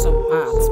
some odds.